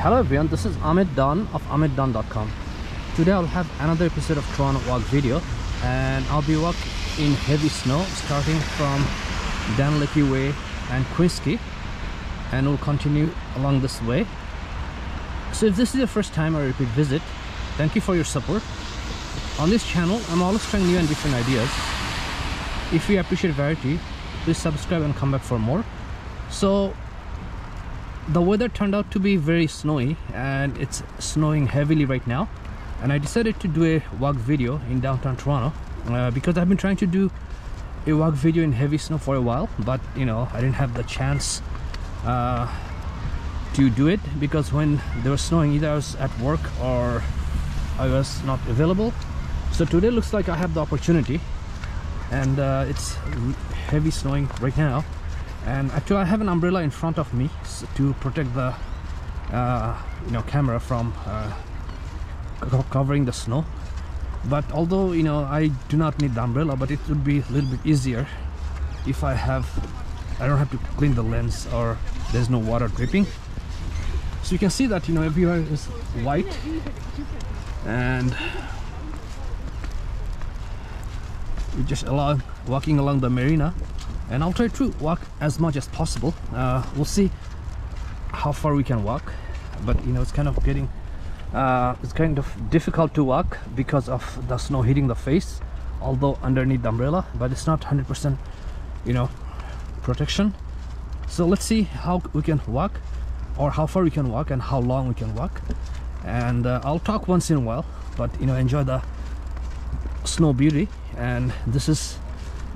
Hello everyone, this is Ahmed Dawn of AhmedDawn.com. Today I'll have another episode of Toronto Walk video and I'll be walking in heavy snow starting from Dan Leckie Way and Queens Quay and we'll continue along this way. So if this is your first time or repeat visit, thank you for your support. On this channel, I'm always trying new and different ideas. If you appreciate variety, please subscribe and come back for more. So the weather turned out to be very snowy and it's snowing heavily right now. And I decided to do a walk video in downtown Toronto uh, because I've been trying to do a walk video in heavy snow for a while but you know I didn't have the chance uh, to do it because when there was snowing either I was at work or I was not available. So today looks like I have the opportunity and uh, it's heavy snowing right now and actually I have an umbrella in front of me to protect the uh, you know camera from uh, covering the snow. But although you know I do not need the umbrella but it would be a little bit easier if I have I don't have to clean the lens or there's no water dripping. So you can see that you know everywhere is white. And we just allow walking along the marina and I'll try to walk as much as possible. Uh, we'll see how far we can walk. But you know it's kind of getting uh, it's kind of difficult to walk because of the snow hitting the face although underneath the umbrella but it's not 100% you know protection. So let's see how we can walk or how far we can walk and how long we can walk. And uh, I'll talk once in a while but you know enjoy the snow beauty. And this is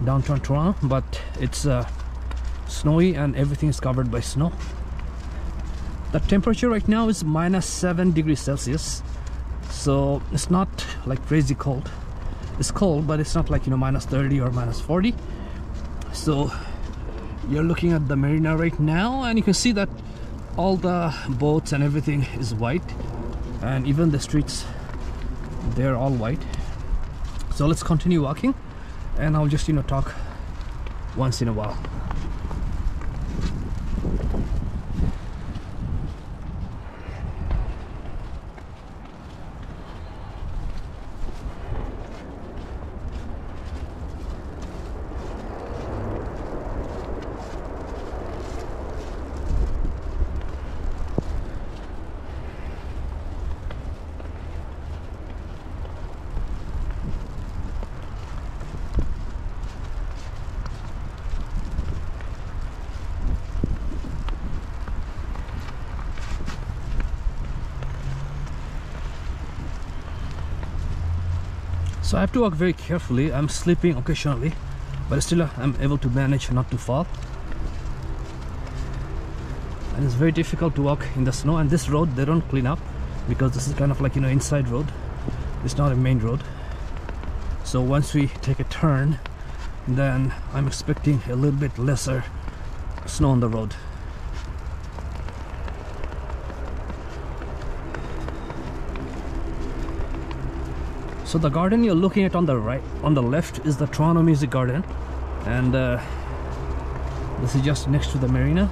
downtown Toronto but it's uh, snowy and everything is covered by snow. The temperature right now is minus 7 degrees Celsius so it's not like crazy cold. It's cold but it's not like you know minus 30 or minus 40 so you're looking at the marina right now and you can see that all the boats and everything is white and even the streets they're all white. So let's continue walking and I'll just you know talk once in a while so I have to walk very carefully. I'm sleeping occasionally but still uh, I'm able to manage not to fall and it's very difficult to walk in the snow. And this road they don't clean up because this is kind of like you know inside road. It's not a main road. So once we take a turn then I'm expecting a little bit lesser snow on the road so the garden you're looking at on the right on the left is the Toronto Music Garden. And uh, this is just next to the marina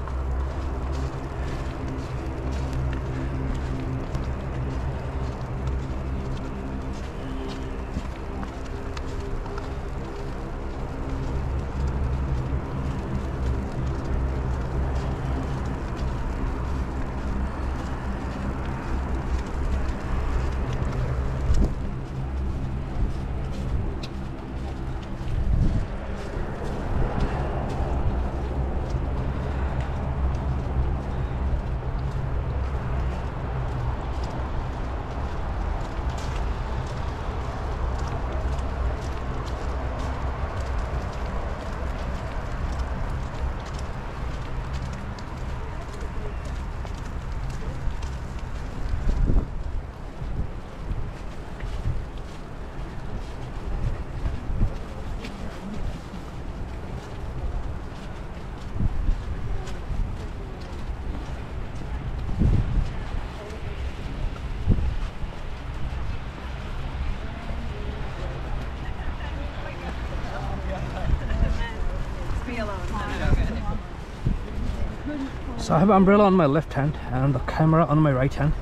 so I have an umbrella on my left hand and the camera on my right hand.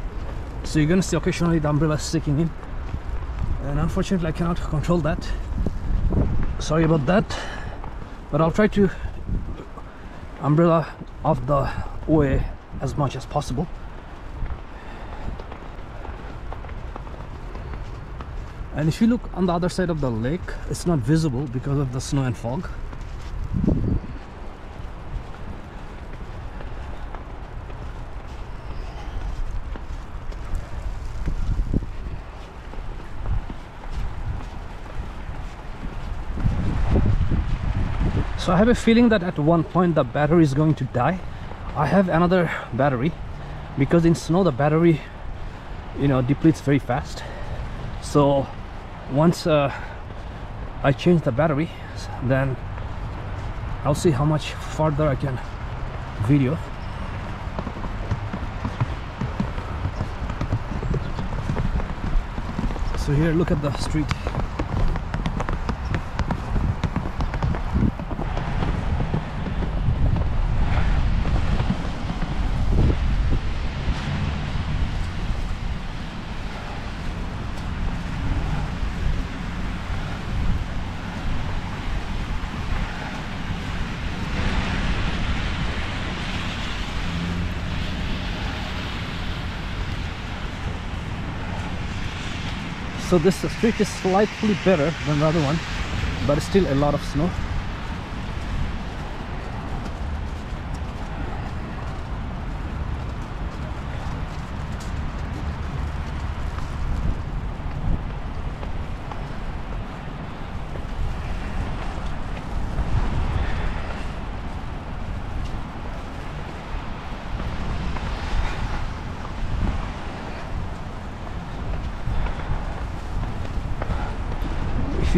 So you're gonna see occasionally the umbrella sticking in. And unfortunately I cannot control that. Sorry about that. But I'll try to umbrella off the way as much as possible. And if you look on the other side of the lake it's not visible because of the snow and fog so I have a feeling that at one point the battery is going to die. I have another battery because in snow the battery you know depletes very fast. So once uh, I change the battery then I'll see how much farther I can video. So here look at the street so this street is slightly better than the other one but still a lot of snow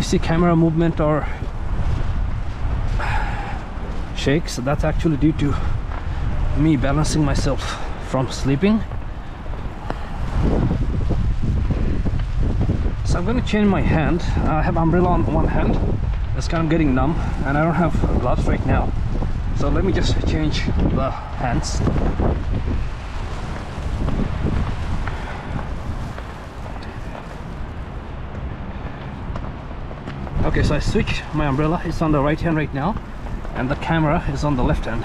see camera movement or shakes that's actually due to me balancing myself from sleeping. So I'm going to change my hand. I have umbrella on one hand. It's kind of getting numb and I don't have gloves right now. So let me just change the hands okay so I switch my umbrella. It's on the right hand right now and the camera is on the left hand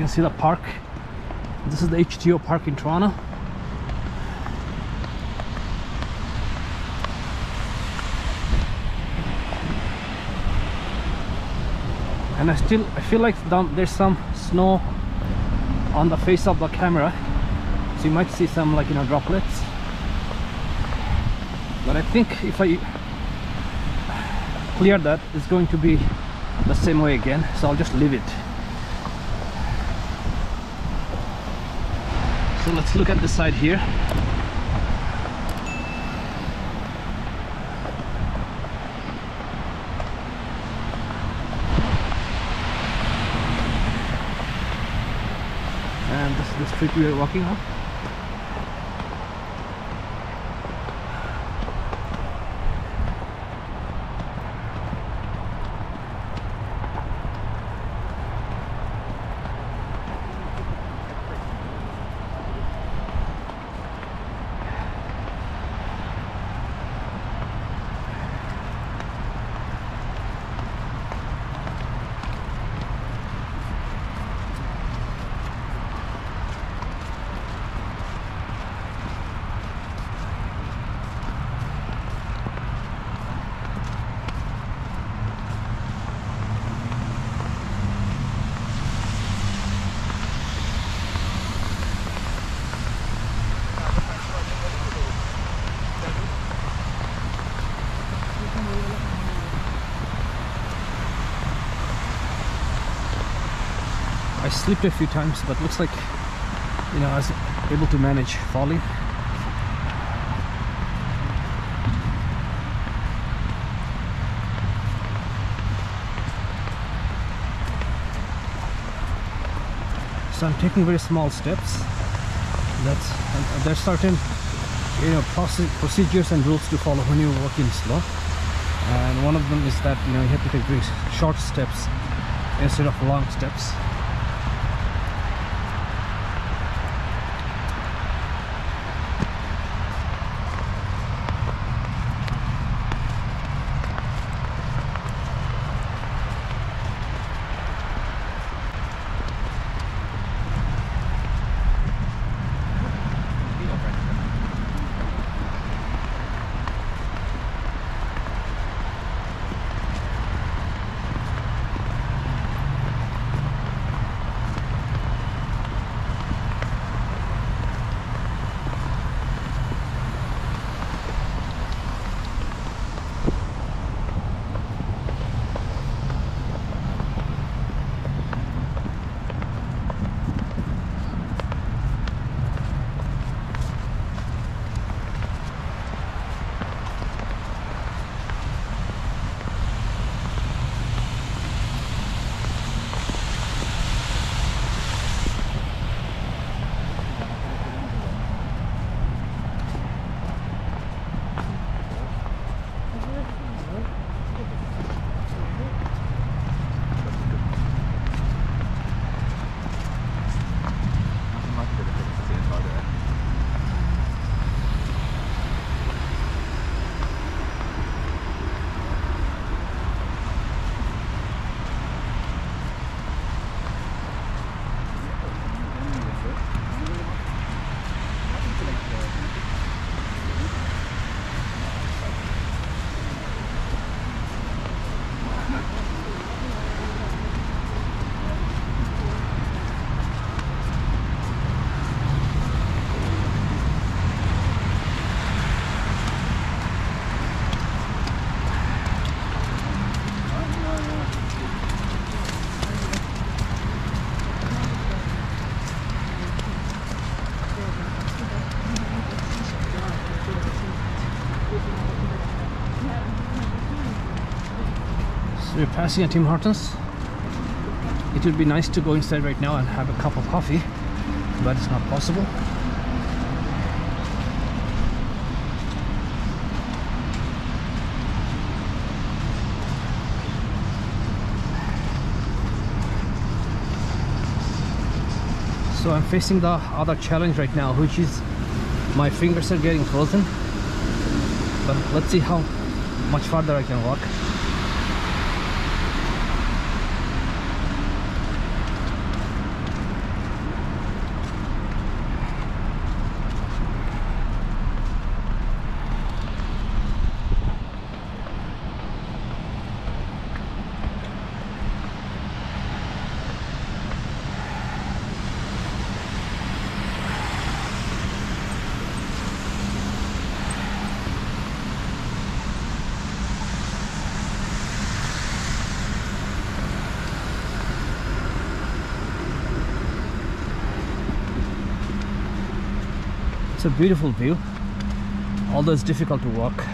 can see the park. This is the HTO park in Toronto. And I still I feel like down, there's some snow on the face of the camera. So you might see some like you know droplets. But I think if I clear that it's going to be the same way again. So I'll just leave it so let's look at the side here. And this is the street we are walking on slipped a few times but looks like you know I was able to manage falling so I'm taking very small steps. That's there's certain you know procedures and rules to follow when you're walking slow. And one of them is that you know you have to take very short steps instead of long steps Passing a Tim Hortons. It would be nice to go inside right now and have a cup of coffee, but it's not possible. So I'm facing the other challenge right now, which is my fingers are getting frozen. But let's see how much farther I can walk. It's a beautiful view, although it's difficult to walk.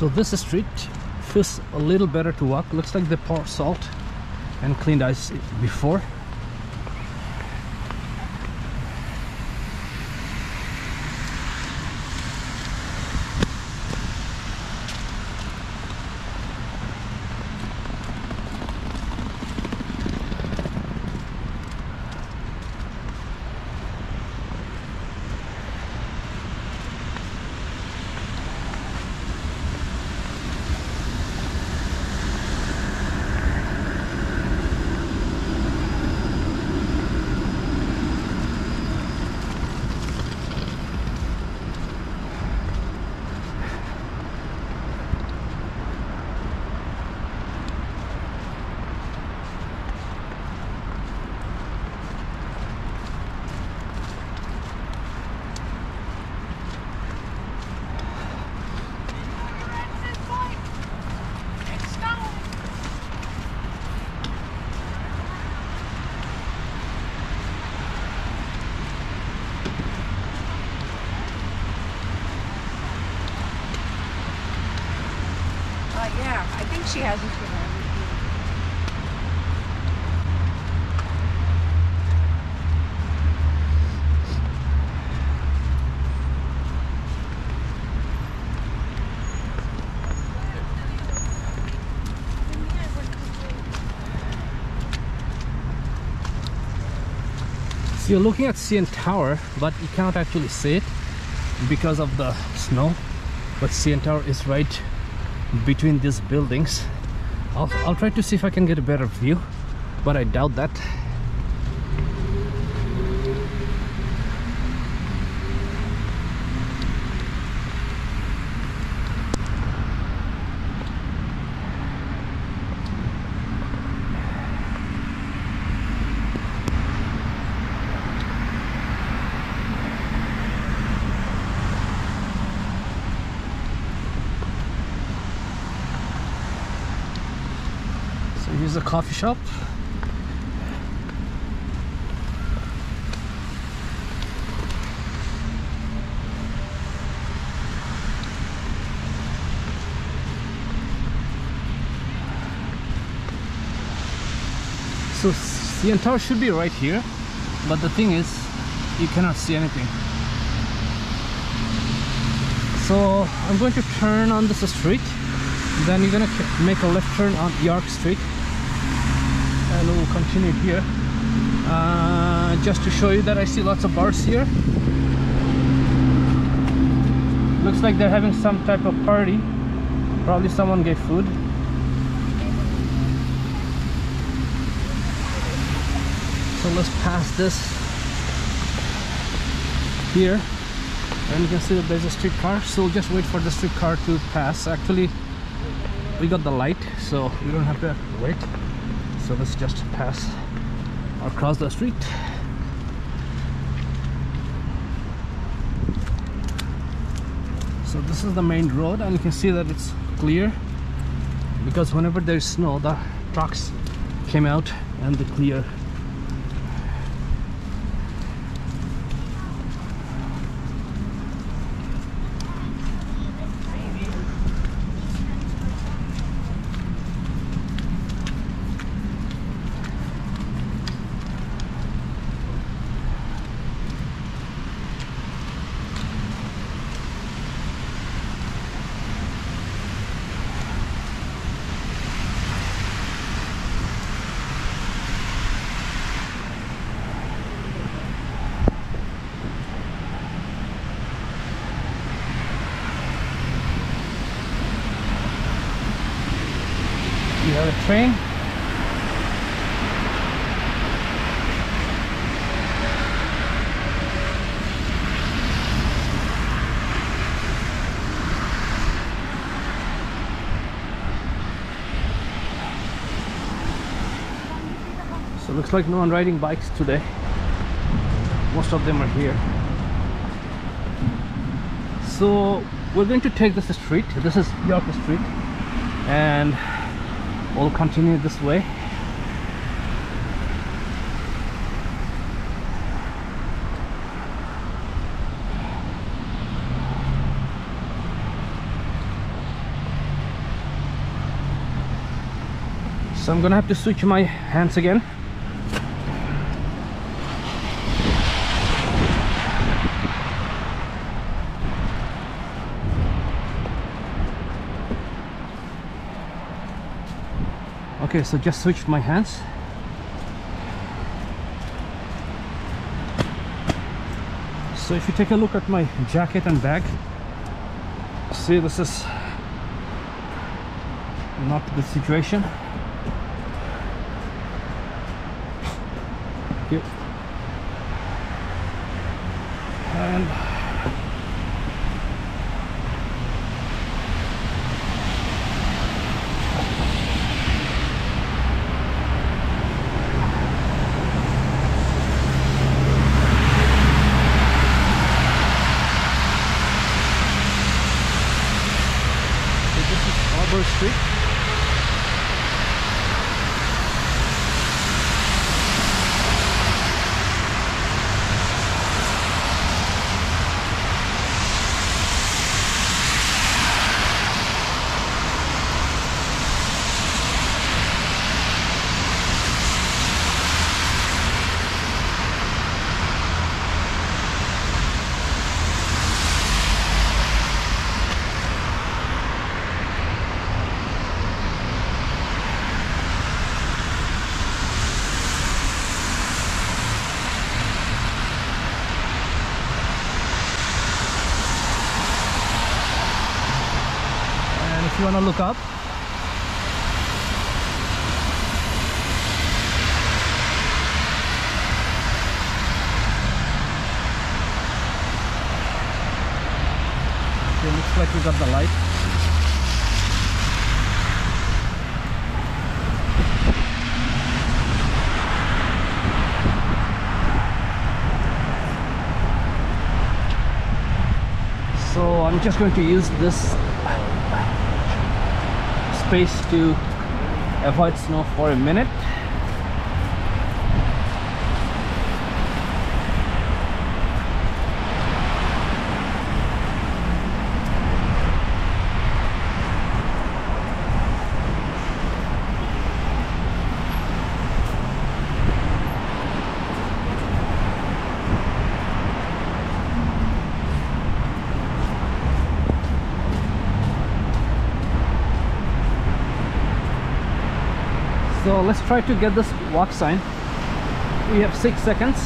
So this street feels a little better to walk. Looks like they poured salt and cleaned ice before. She has this one. So you're looking at CN Tower, but you cannot actually see it because of the snow. But CN Tower is right between these buildings. I'll, I'll try to see if I can get a better view, but I doubt that. So here's a coffee shop. So the entire should be right here, but the thing is, you cannot see anything. So I'm going to turn on this street then you're gonna make a left turn on York Street we'll continue here. Uh, just to show you that I see lots of bars here. Looks like they're having some type of party. Probably someone gave food. So let's pass this here. And you can see that there's a streetcar so we'll just wait for the streetcar to pass. Actually we got the light so we don't have to wait so let's just pass across the street. So this is the main road and you can see that it's clear because whenever there's snow the trucks came out and they clear you have a train? So looks like no one riding bikes today. Most of them are here. So we're going to take this street. This is York Street. And we'll continue this way. So I'm gonna have to switch my hands again okay so just switched my hands. So if you take a look at my jacket and bag see this is not the situation Here. and So this is Harbour Street. To look up. Okay, looks like we got the light. So I'm just going to use this space to avoid snow for a minute. So let's try to get this walk sign. We have six seconds.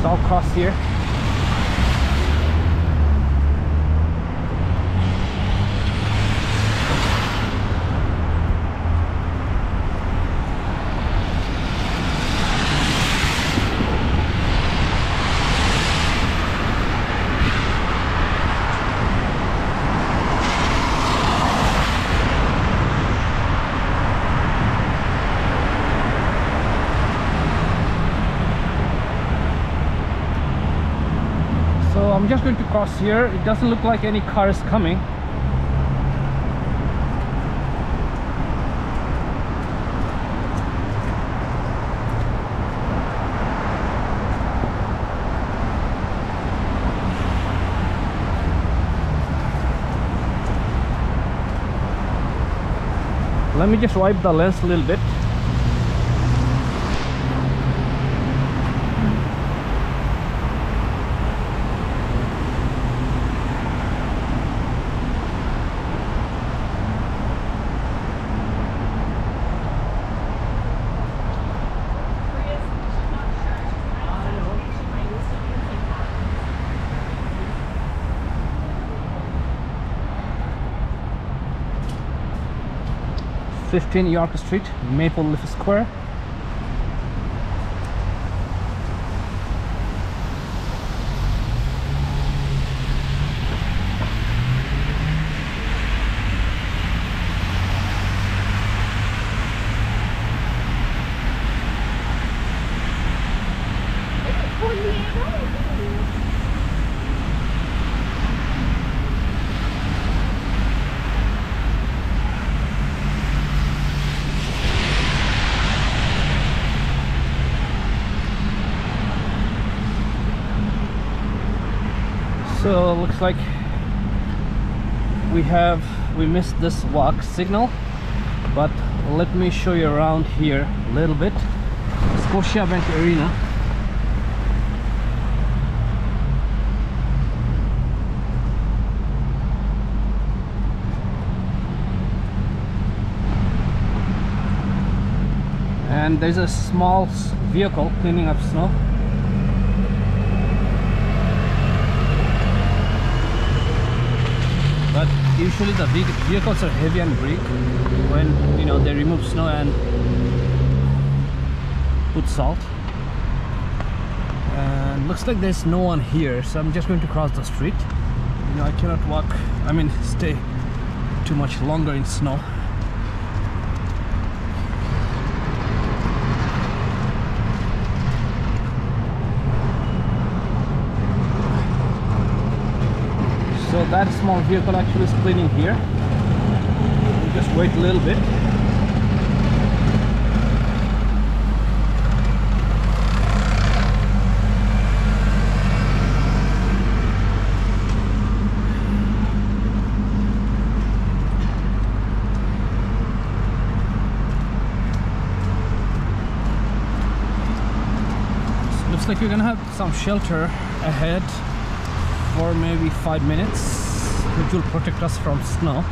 So I'll cross here. So I'm just going to cross here. It doesn't look like any car is coming. Let me just wipe the lens a little bit. Fifteen York Street, Maple Leaf Square. So looks like we have we missed this walk signal, but let me show you around here a little bit. Scotiabank Arena. And there's a small vehicle cleaning up snow. but usually the vehi- vehicles are heavy and big when you know they remove snow and put salt. And looks like there's no one here so I'm just going to cross the street. You know I cannot walk I mean stay too much longer in snow so that small vehicle actually is cleaning here. We'll just wait a little bit. Looks like you're gonna have some shelter ahead for maybe five minutes, which will protect us from snow.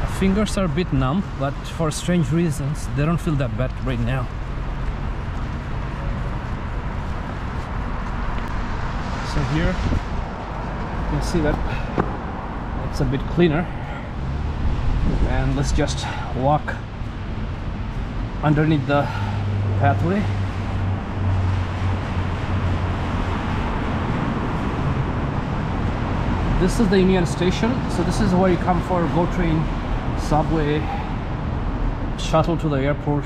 My fingers are a bit numb, but for strange reasons, they don't feel that bad right now. So here, you can see that it's a bit cleaner. And let's just walk underneath the pathway this is the Union Station. So this is where you come for GO train subway shuttle to the airport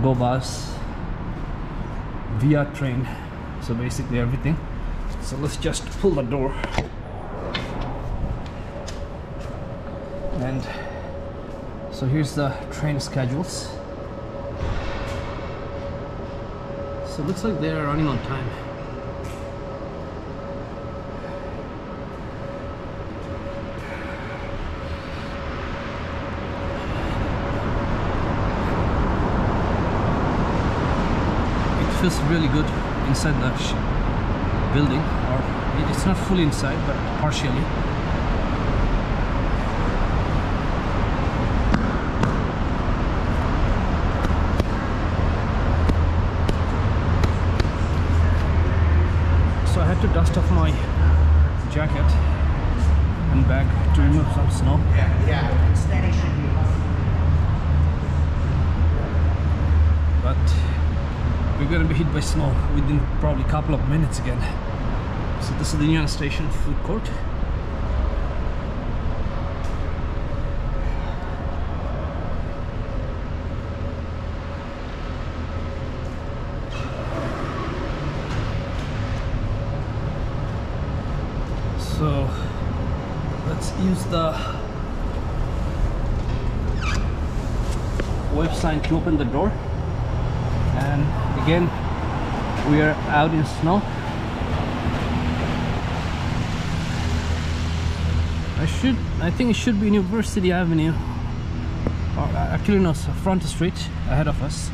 go bus via train. So basically everything. So let's just pull the door. And so here's the train schedules. So it looks like they are running on time feels really good inside the building or it's not fully inside but partially so I had to dust off my jacket and bag to remove some snow but we're gonna be hit by snow within probably a couple of minutes again. So this is the Union Station food court. So let's use the web sign to open the door. And again we are out in snow. I should I think it should be University Avenue. Or uh, actually no front street ahead of us.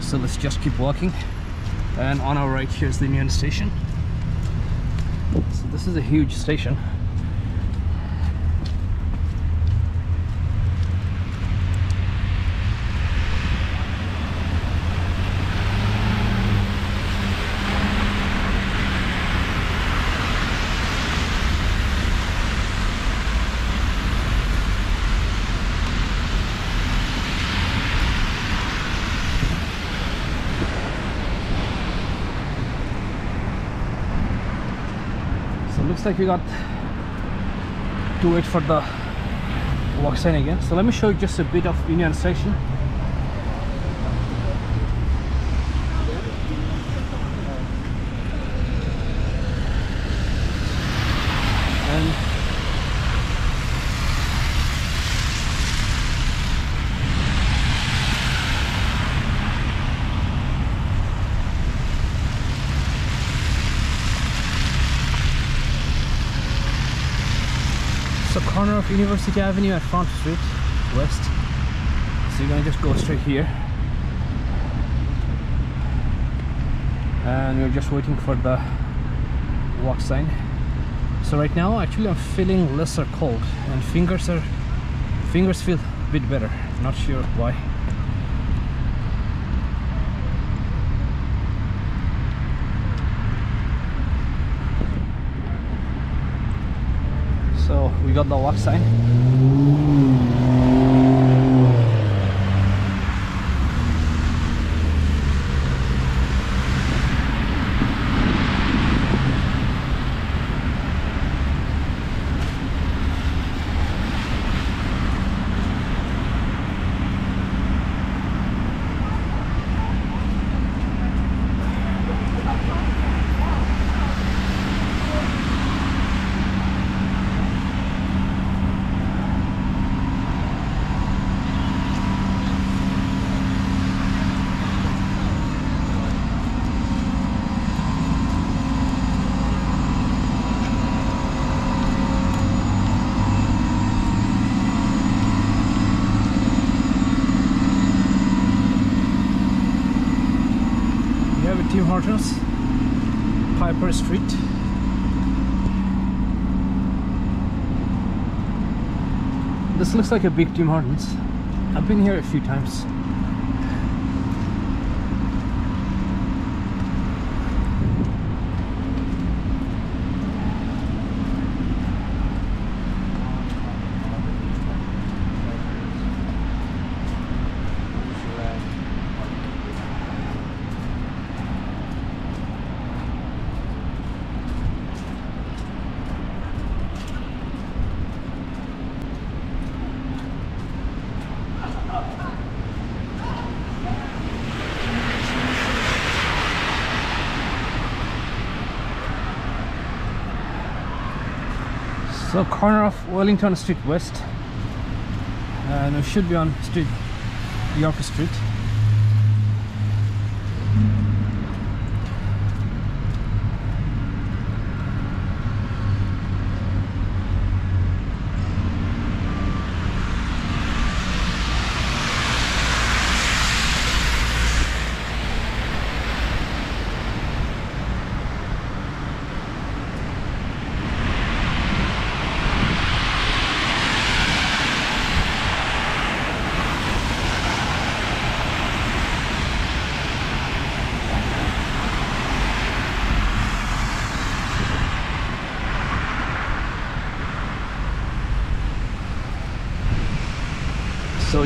So let's just keep walking. And on our right here's the Union Station. So this is a huge station So looks like we got to wait for the sign again. So let me show you just a bit of Union Station. And So corner of University Avenue at Front Street West. So you're gonna just go straight here. And we're just waiting for the walk sign. So right now actually I'm feeling lesser cold and fingers are fingers feel a bit better. Not sure why. So we got the walk sign. Like a big Tim Hortons. I've been here a few times corner of Wellington Street West. Uh, and we should be on street York Street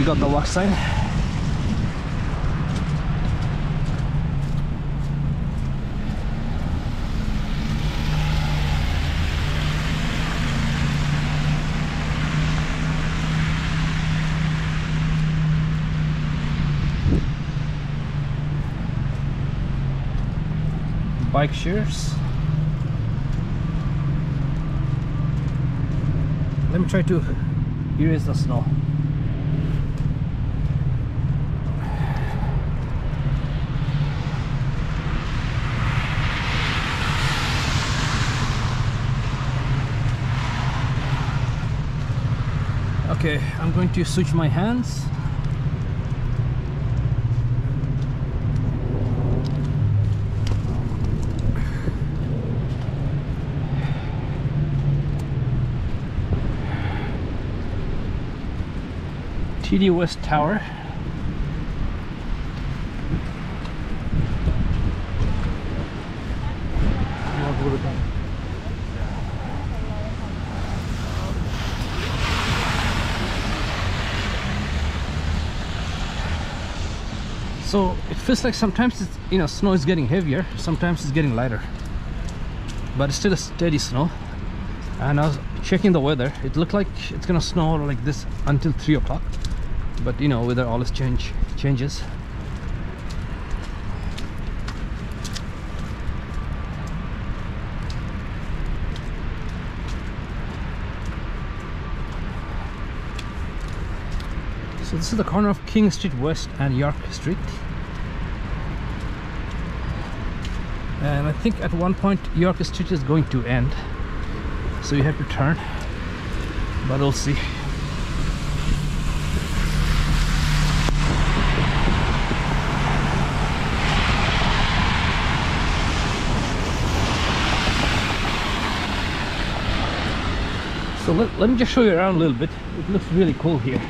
got the walk sign. Bike shares. Let me try to erase the snow. Okay, I'm going to switch my hands. TD West Tower. So it feels like sometimes it's, you know snow is getting heavier, sometimes it's getting lighter, but it's still a steady snow. And I was checking the weather; it looked like it's gonna snow like this until three o'clock. But you know, weather always change changes. So this is the corner of King Street West and York Street. And I think at one point York Street is going to end. So you have to turn. But we'll see. So let, let me just show you around a little bit. It looks really cool here.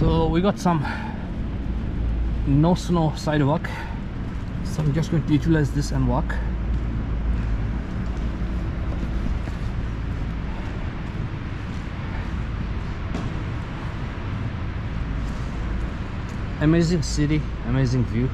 So we got some no snow sidewalk. So I'm just going to utilize this and walk. Amazing city, amazing view.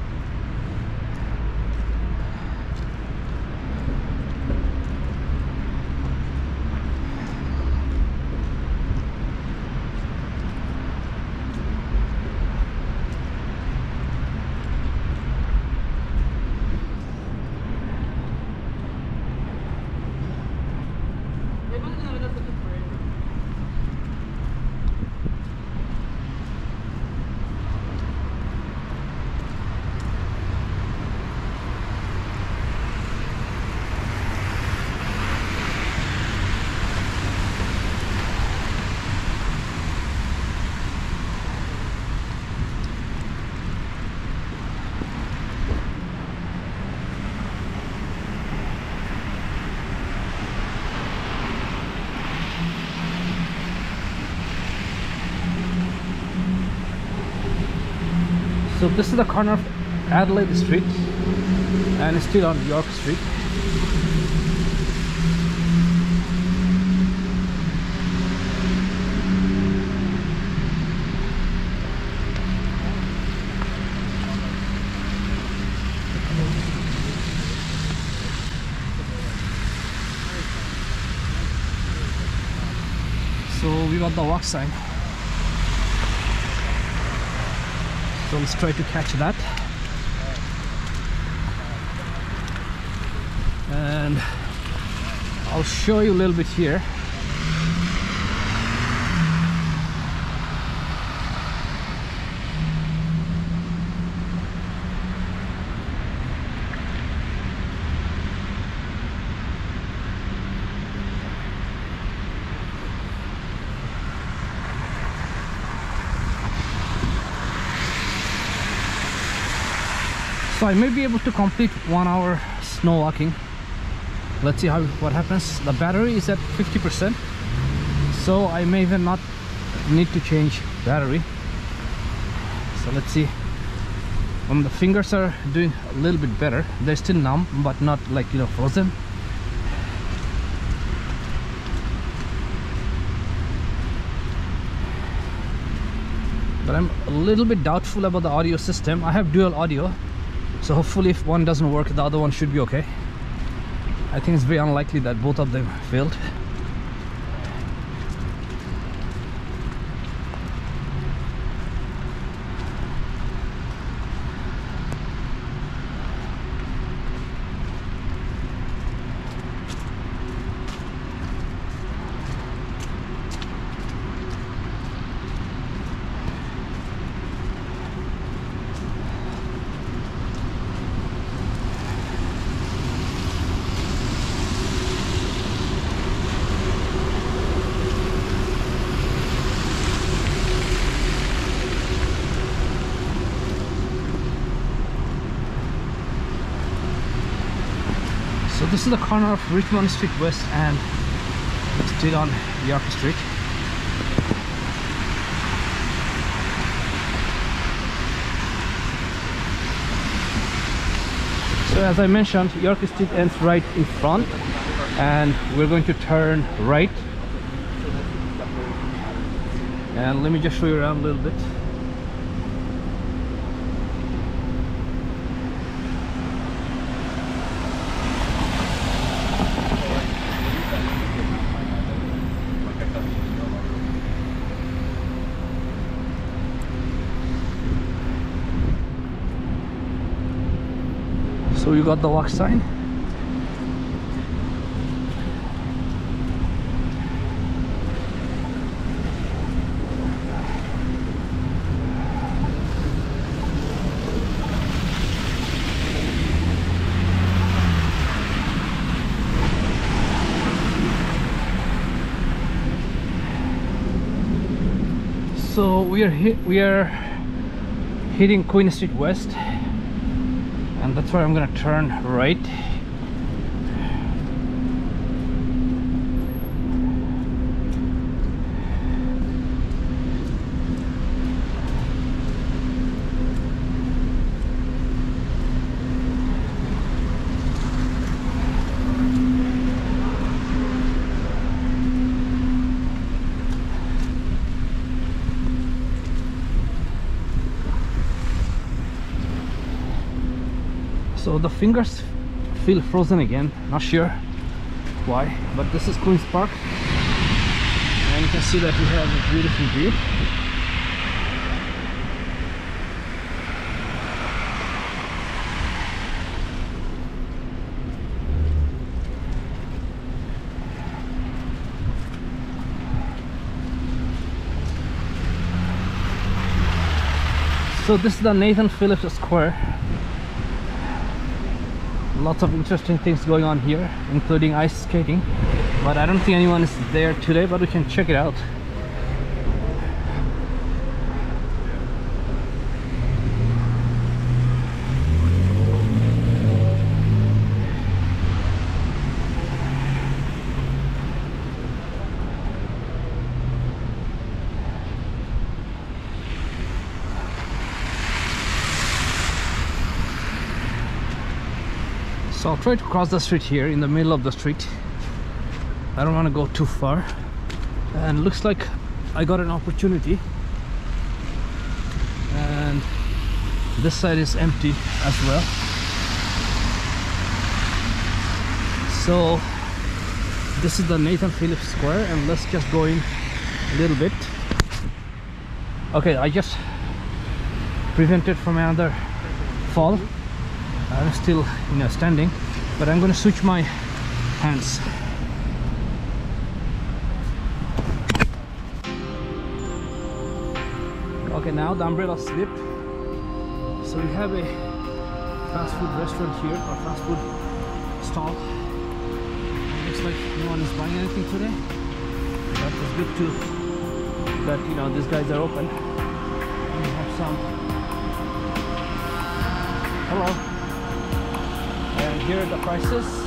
So this is the corner of Adelaide Street and it's still on York Street. So we got the walk sign. So let's try to catch that. And I'll show you a little bit here. I may be able to complete one hour snow walking. Let's see how what happens. The battery is at 50%. So I may even not need to change battery. So let's see. Um, the fingers are doing a little bit better. They're still numb, but not like you know frozen. But I'm a little bit doubtful about the audio system. I have dual audio, so hopefully if one doesn't work the other one should be okay. I think it's very unlikely that both of them failed corner of Richmond Street West and still on York Street. So as I mentioned, York Street ends right in front and we're going to turn right. And let me just show you around a little bit. So you got the lock sign. So we are hit, we are hitting Queen Street West that's where I'm gonna turn right the fingers feel frozen again. Not sure why but this is Queen's Park. And you can see that we have a beautiful view. So this is the Nathan Phillips Square lots of interesting things going on here including ice skating but I don't think anyone is there today but we can check it out I'll try to cross the street here in the middle of the street. I don't want to go too far. And looks like I got an opportunity. And this side is empty as well. So this is the Nathan Phillips Square and let's just go in a little bit. Okay, I just prevented from another fall. I'm still, you know, standing, but I'm to switch my hands. Okay, now the umbrella slipped. So we have a fast food restaurant here, or fast food stall. Looks like no one is buying anything today. But it's good to that you know these guys are open. We have some. Hello. Here the prices.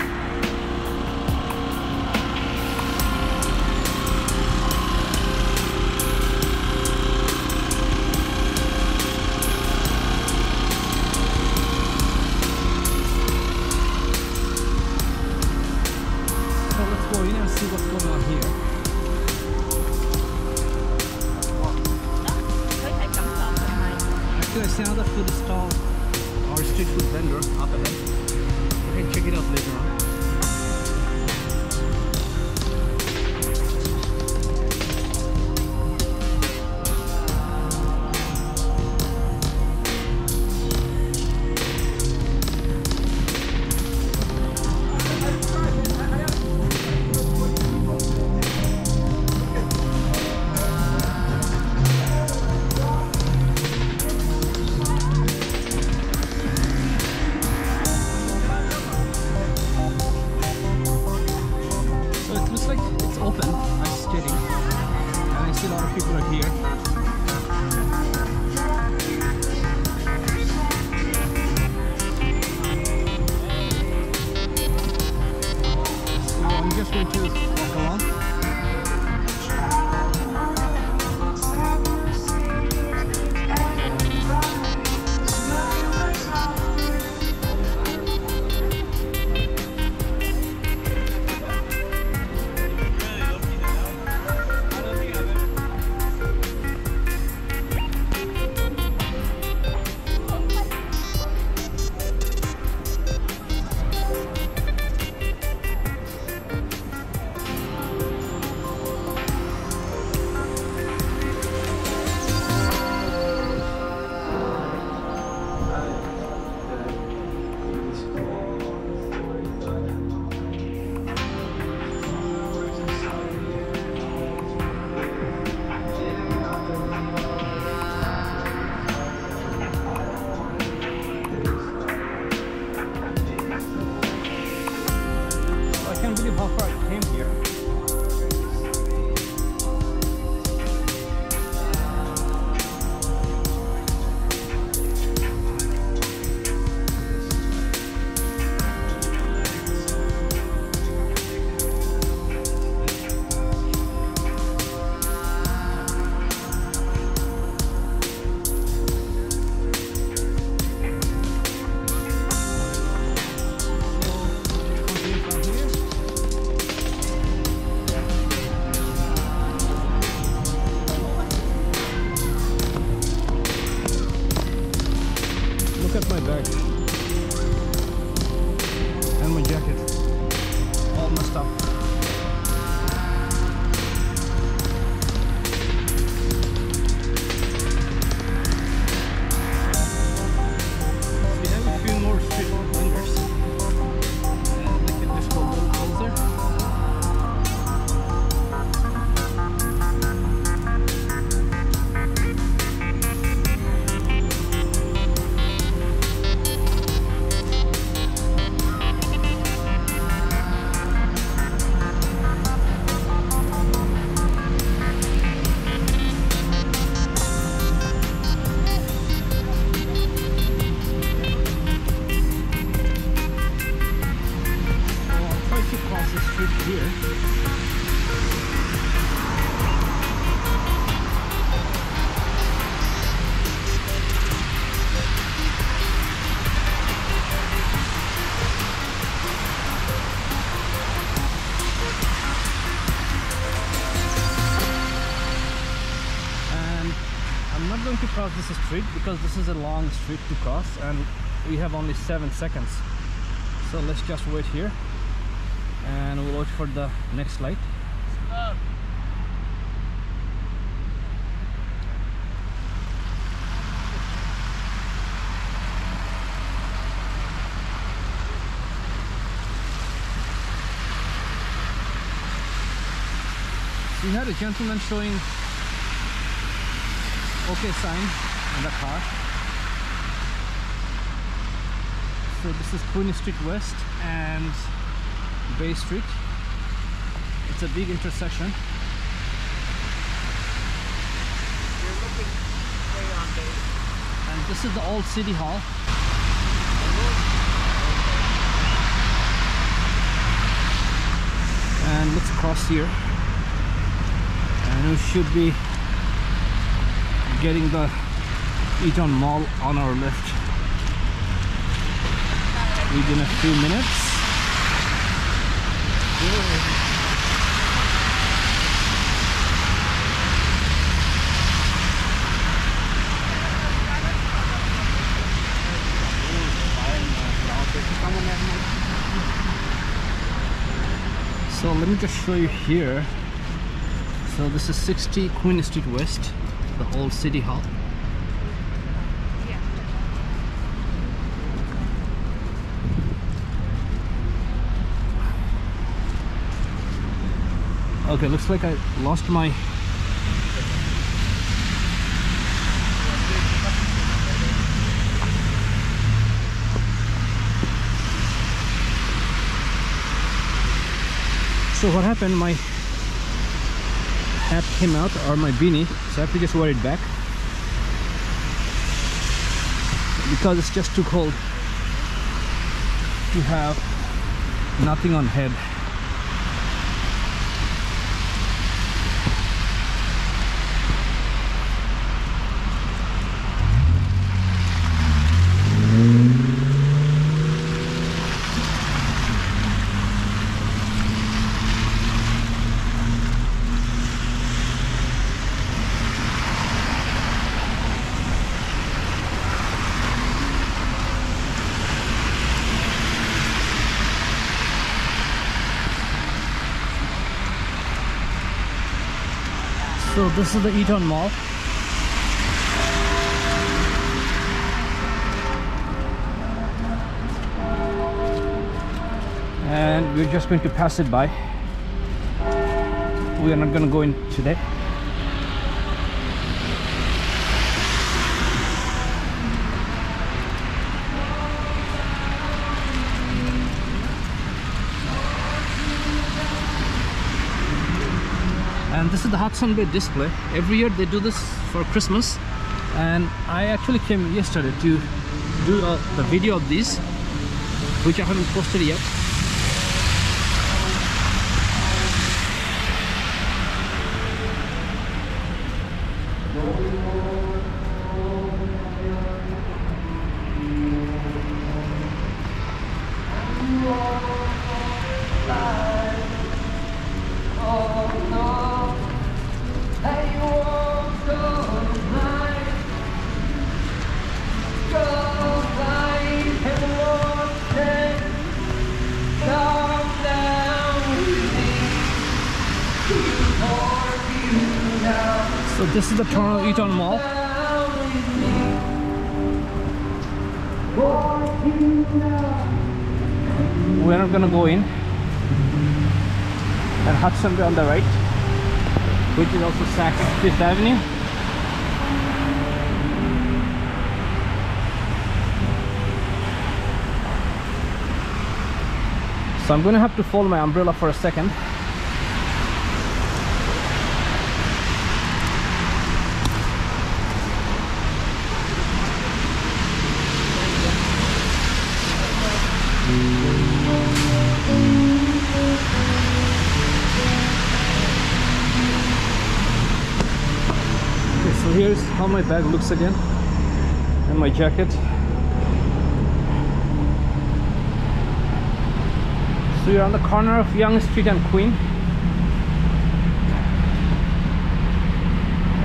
Because this is a long street to cross and we have only seven seconds. So let's just wait here and we'll wait for the next light. We had a gentleman showing okay sign in the car. So this is Queen Street West and Bay Street. It's a big intersection. You're looking way on Bay. And this is the old city hall. And let's cross here. And we should be getting the Eaton Mall on our left within a few minutes. So let me just show you here. So this is 60 Queen Street West, the old city hall. Okay, looks like I lost my So what happened? My hat came out, or my beanie, so I have to just wear it back because it's just too cold to have nothing on head. So this is the Eaton Mall. And we're just going to pass it by. We are not going to go in today. Is the Hudson Bay display. Every year they do this for Christmas, and I actually came yesterday to do uh, the video of these, which I haven't posted yet. Fifth Avenue. So I'm gonna have to fold my umbrella for a second. how my bag looks again and my jacket. So you're on the corner of Yonge Street and Queen.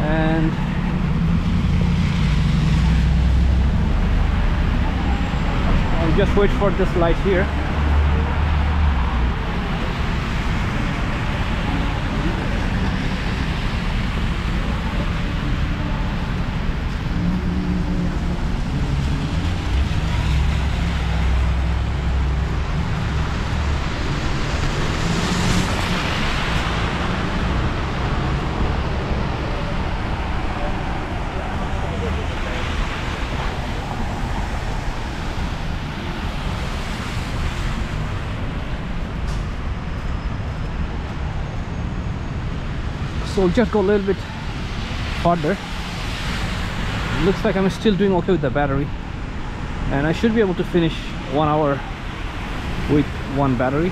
And I'll just wait for this light here. We'll just go a little bit further looks like I'm still doing okay with the battery. And I should be able to finish one hour with one battery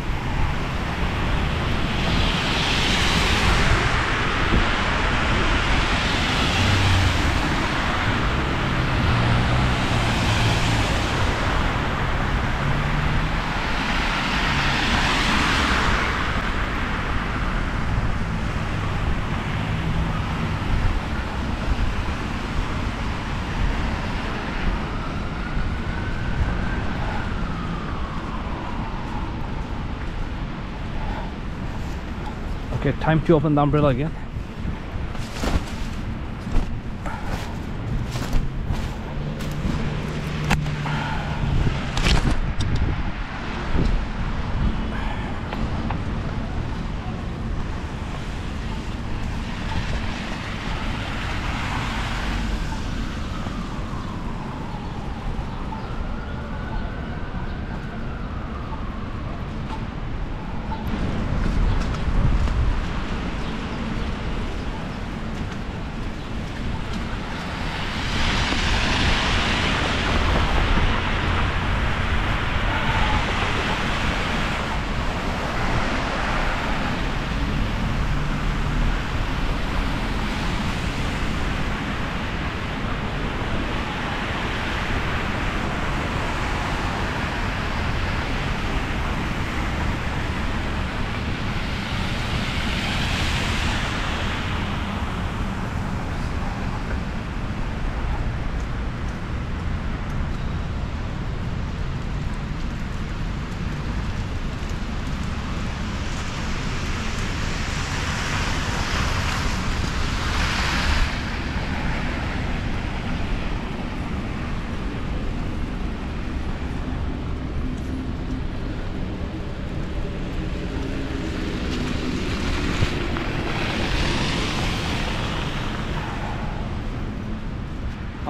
okay time to open the umbrella again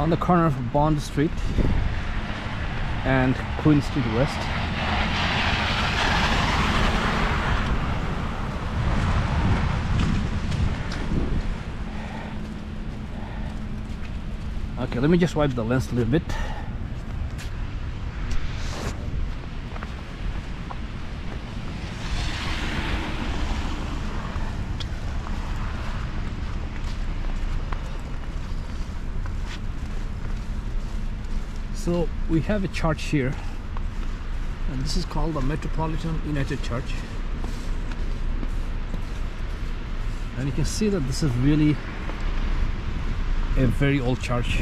on the corner of Bond Street and Queen Street West. Okay, let me just wipe the lens a little bit. so we have a church here. And this is called the Metropolitan United Church. And you can see that this is really a very old church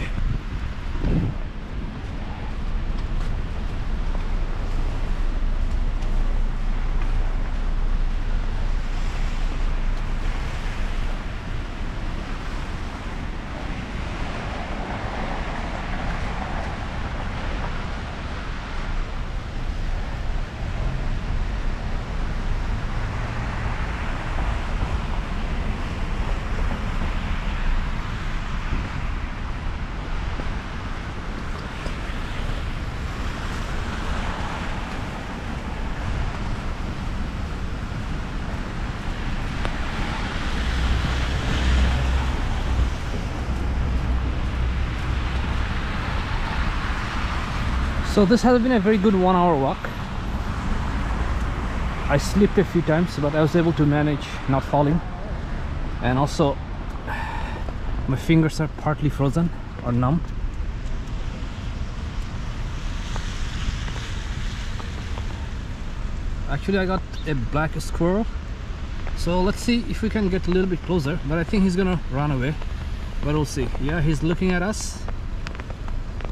so this has been a very good one hour walk. I slipped a few times but I was able to manage not falling. And also my fingers are partly frozen or numb. Actually I got a black squirrel. So let's see if we can get a little bit closer but I think he's gonna run away. But we'll see. Yeah he's looking at us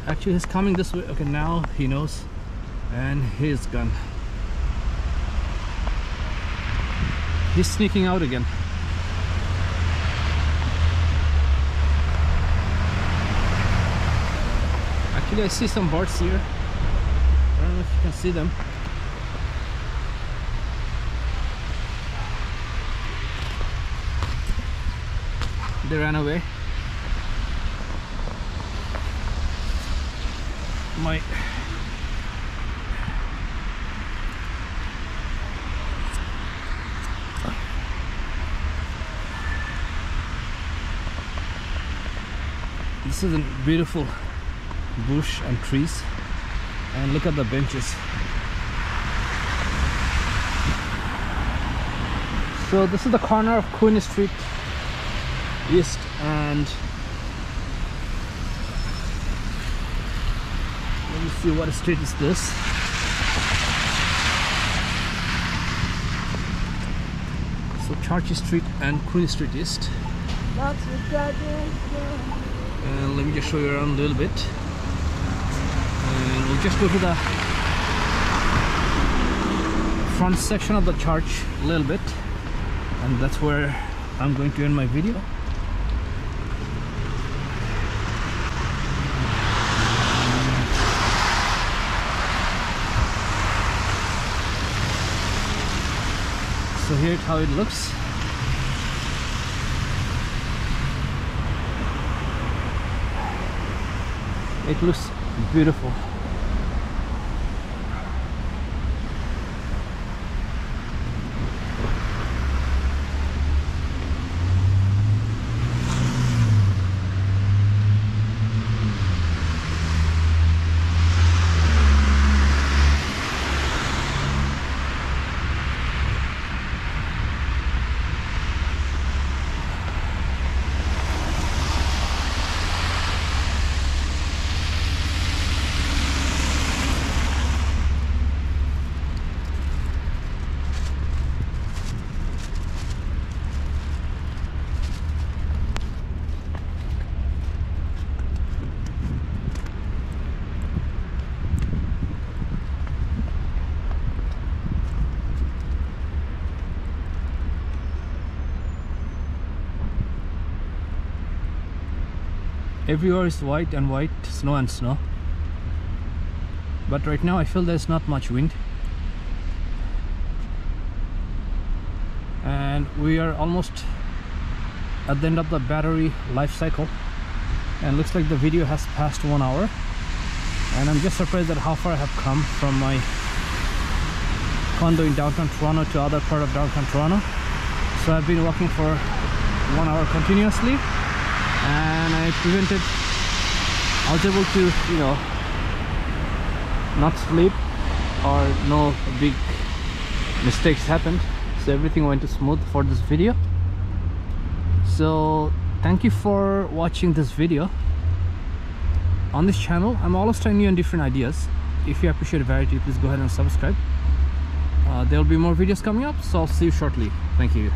actually he's coming this way. Okay now he knows. And his gone he's sneaking out again. Actually I see some birds here. I don't know if you can see them. They ran away this is a beautiful bush and trees. And look at the benches. So this is the corner of Queen Street East and let me see what street is this. So Church Street and Queen Street East. Lots of goddamn snow. and let me just show you around a little bit. And we'll just go to the front section of the church a little bit. And that's where I'm going to end my video so here's how it looks. It looks beautiful everywhere is white and white snow and snow. But right now I feel there's not much wind. And we are almost at the end of the battery life cycle. And looks like the video has passed one hour. And I'm just surprised at how far I have come from my condo in downtown Toronto to other part of downtown Toronto. So I've been walking for one hour continuously and I prevented. I was able to you know not sleep or no big mistakes happened. So everything went smooth for this video. So thank you for watching this video. On this channel I'm always trying new and different ideas. If you appreciate variety please go ahead and subscribe. Uh, there will be more videos coming up so I'll see you shortly. Thank you